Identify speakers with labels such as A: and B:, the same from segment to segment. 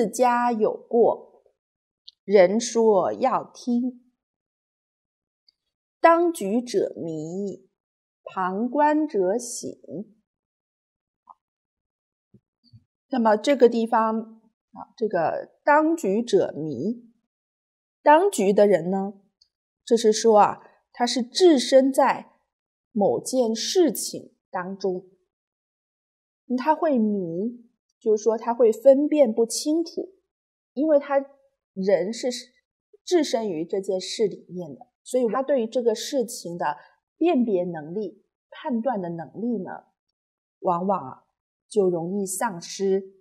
A: 自家有过，人说要听。当局者迷，旁观者醒。那么这个地方啊，这个当局者迷，当局的人呢，这是说啊，他是置身在某件事情当中，他会迷。就是说，他会分辨不清楚，因为他人是置身于这件事里面的，所以他对于这个事情的辨别能力、判断的能力呢，往往啊就容易丧失。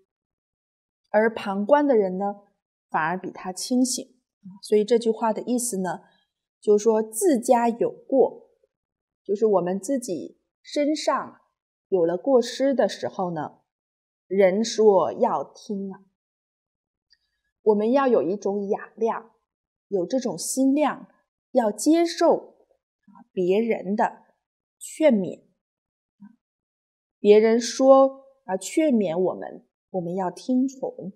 A: 而旁观的人呢，反而比他清醒。所以这句话的意思呢，就是说自家有过，就是我们自己身上有了过失的时候呢。人说要听啊，我们要有一种雅量，有这种心量，要接受啊别人的劝勉，别人说啊劝勉我们，我们要听从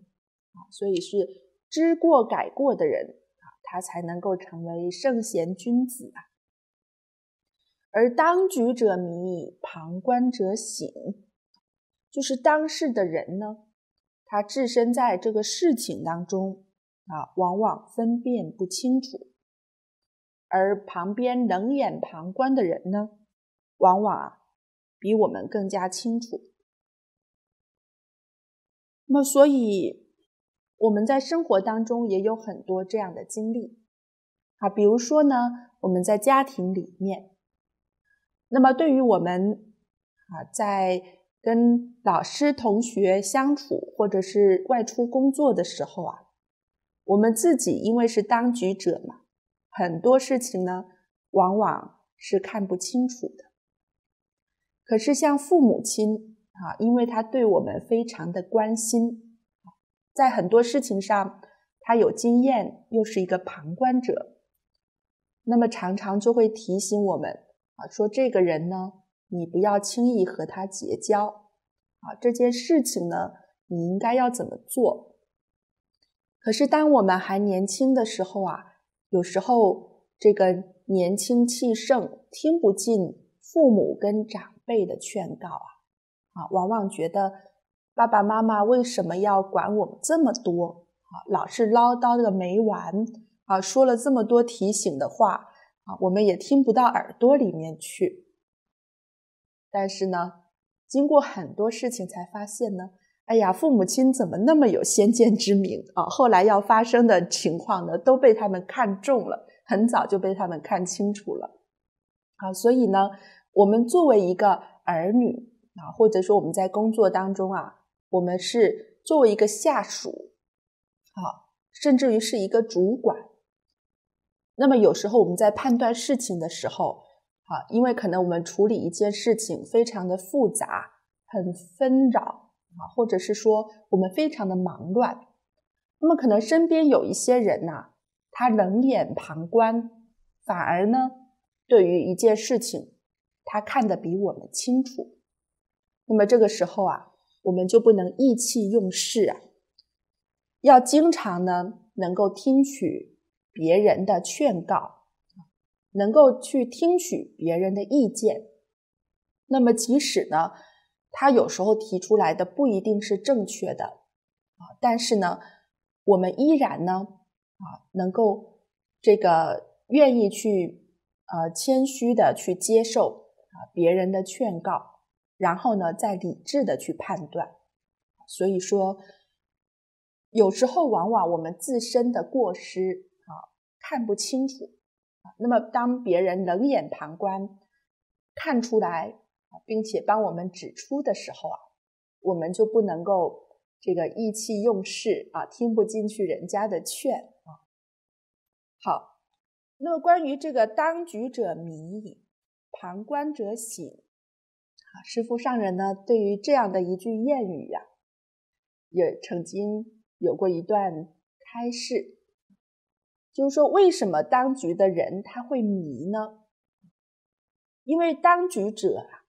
A: 啊，所以是知过改过的人啊，他才能够成为圣贤君子啊。而当局者迷，旁观者醒。就是当事的人呢，他置身在这个事情当中啊，往往分辨不清楚；而旁边冷眼旁观的人呢，往往啊比我们更加清楚。那么，所以我们在生活当中也有很多这样的经历。啊，比如说呢，我们在家庭里面，那么对于我们啊，在跟老师、同学相处，或者是外出工作的时候啊，我们自己因为是当局者嘛，很多事情呢，往往是看不清楚的。可是像父母亲啊，因为他对我们非常的关心，在很多事情上他有经验，又是一个旁观者，那么常常就会提醒我们啊，说这个人呢。你不要轻易和他结交，啊，这件事情呢，你应该要怎么做？可是当我们还年轻的时候啊，有时候这个年轻气盛，听不进父母跟长辈的劝告啊，啊，往往觉得爸爸妈妈为什么要管我们这么多？啊，老是唠叨个没完，啊，说了这么多提醒的话，啊，我们也听不到耳朵里面去。但是呢，经过很多事情才发现呢，哎呀，父母亲怎么那么有先见之明啊？后来要发生的情况呢，都被他们看中了，很早就被他们看清楚了啊。所以呢，我们作为一个儿女啊，或者说我们在工作当中啊，我们是作为一个下属啊，甚至于是一个主管，那么有时候我们在判断事情的时候。啊，因为可能我们处理一件事情非常的复杂，很纷扰啊，或者是说我们非常的忙乱，那么可能身边有一些人呐，他冷眼旁观，反而呢，对于一件事情，他看得比我们清楚。那么这个时候啊，我们就不能意气用事啊，要经常呢，能够听取别人的劝告。能够去听取别人的意见，那么即使呢，他有时候提出来的不一定是正确的啊，但是呢，我们依然呢啊，能够这个愿意去呃谦虚的去接受啊别人的劝告，然后呢，再理智的去判断。所以说，有时候往往我们自身的过失啊看不清楚。那么当别人冷眼旁观，看出来并且帮我们指出的时候啊，我们就不能够这个意气用事啊，听不进去人家的劝啊。好，那么关于这个当局者迷，旁观者醒。啊，师父上人呢，对于这样的一句谚语呀，也曾经有过一段开示，就是说，为什么当局的人他会迷呢？因为当局者啊，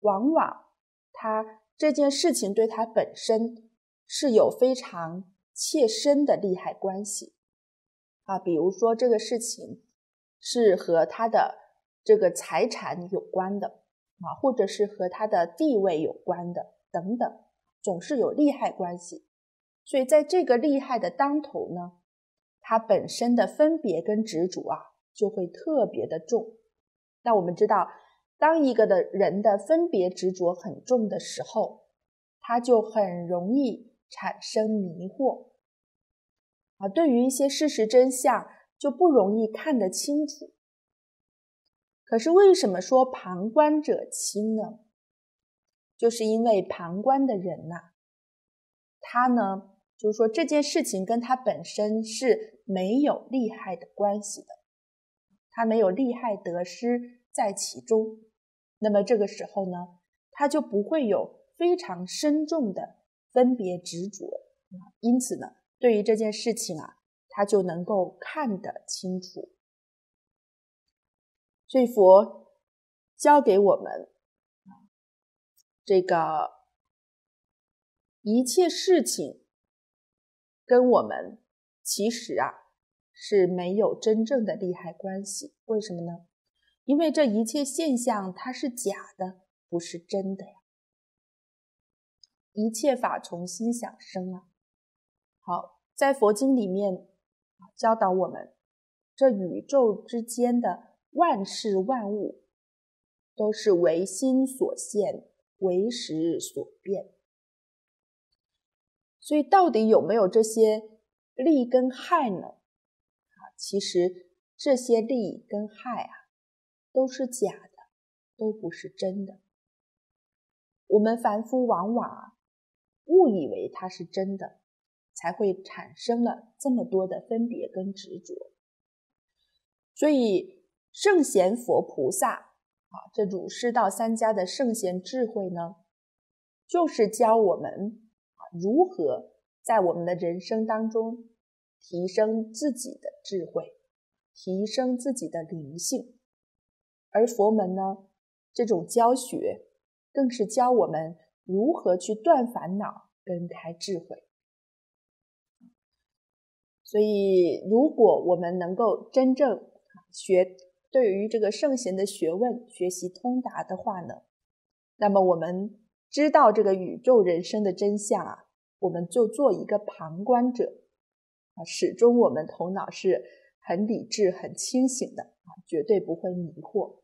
A: 往往他这件事情对他本身是有非常切身的利害关系啊，比如说这个事情是和他的这个财产有关的。啊，或者是和他的地位有关的等等，总是有利害关系。所以在这个利害的当头呢，他本身的分别跟执着啊，就会特别的重。那我们知道，当一个的人的分别执着很重的时候，他就很容易产生迷惑啊，对于一些事实真相就不容易看得清楚。可是为什么说旁观者清呢？就是因为旁观的人呐，他呢，就是说这件事情跟他本身是没有利害的关系的，他没有利害得失在其中，那么这个时候呢，他就不会有非常深重的分别执着啊，因此呢，对于这件事情啊，他就能够看得清楚。所以佛教给我们这个一切事情跟我们其实啊是没有真正的利害关系。为什么呢？因为这一切现象它是假的，不是真的呀。一切法从心想生啊。好，在佛经里面教导我们，这宇宙之间的。万事万物都是唯心所现，唯识所变。所以，到底有没有这些利跟害呢？啊，其实这些利跟害啊，都是假的，都不是真的。我们凡夫往往啊，误以为它是真的，才会产生了这么多的分别跟执着。所以。圣贤佛菩萨啊，这祖师道三家的圣贤智慧呢，就是教我们如何在我们的人生当中提升自己的智慧，提升自己的灵性。而佛门呢，这种教学更是教我们如何去断烦恼跟开智慧。所以，如果我们能够真正学。对于这个圣贤的学问学习通达的话呢，那么我们知道这个宇宙人生的真相啊，我们就做一个旁观者啊，始终我们头脑是很理智、很清醒的啊，绝对不会迷惑。